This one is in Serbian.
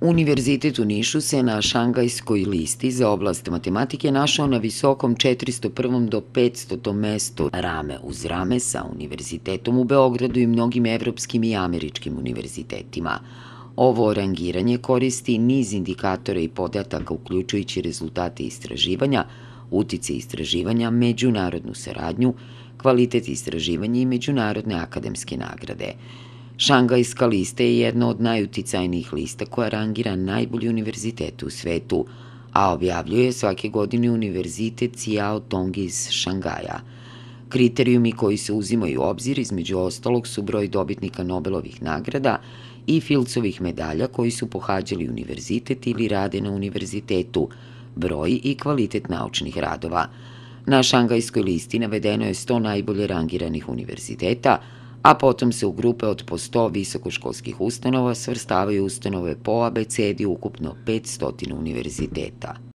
Univerzitet u Nišu se na šangajskoj listi za oblast matematike našao na visokom 401. do 500. mestu rame uz rame sa Univerzitetom u Beogradu i mnogim evropskim i američkim univerzitetima. Ovo rangiranje koristi niz indikatora i podataka uključujući rezultate istraživanja, utice istraživanja, međunarodnu saradnju, kvalitet istraživanja i međunarodne akademske nagrade – Šangajska lista je jedna od najuticajnijih lista koja rangira najbolji univerzitete u svetu, a objavljuje svake godine Univerzitet Ciao Tong iz Šangaja. Kriterijumi koji se uzimaju u obzir između ostalog su broj dobitnika Nobelovih nagrada i Filcovih medalja koji su pohađali univerzitet ili rade na univerzitetu, broj i kvalitet naučnih radova. Na šangajskoj listi navedeno je 100 najbolje rangiranih univerziteta, a potom se u grupe od po 100 visokoškolskih ustanova svrstavaju ustanove po abecedi ukupno 500 univerziteta.